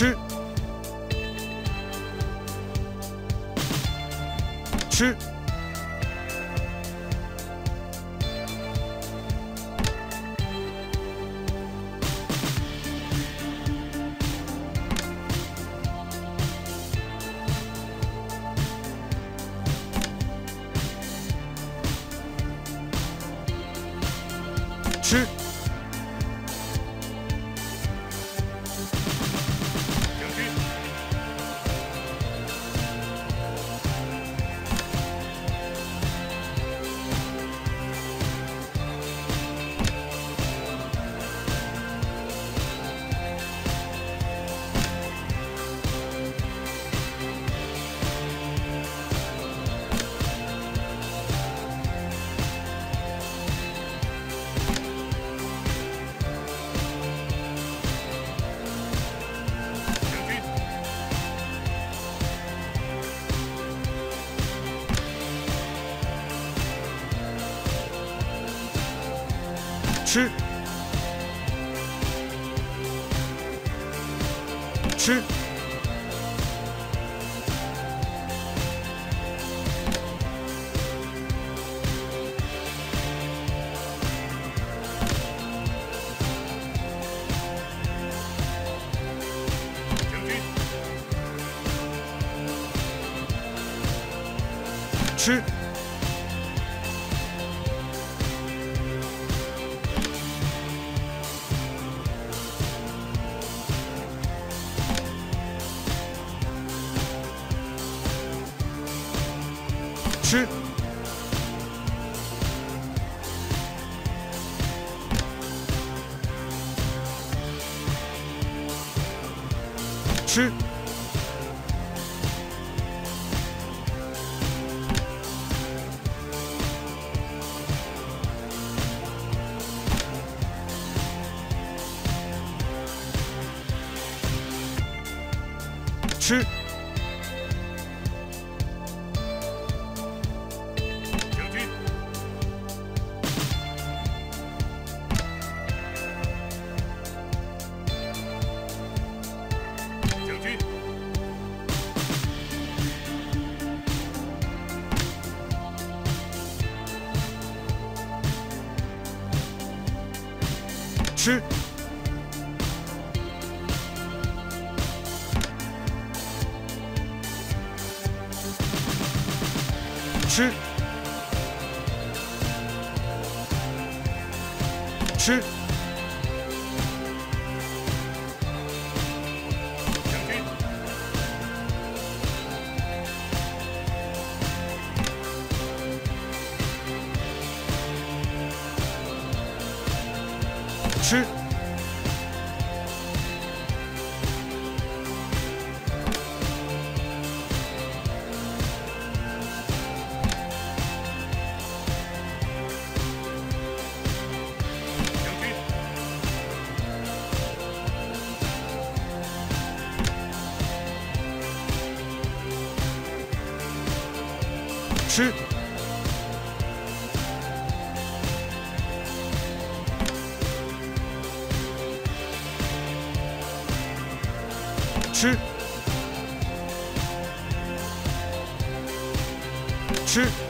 吃，吃，吃，吃，吃，吃，吃，吃，吃，吃，吃，吃，吃，吃，吃，吃。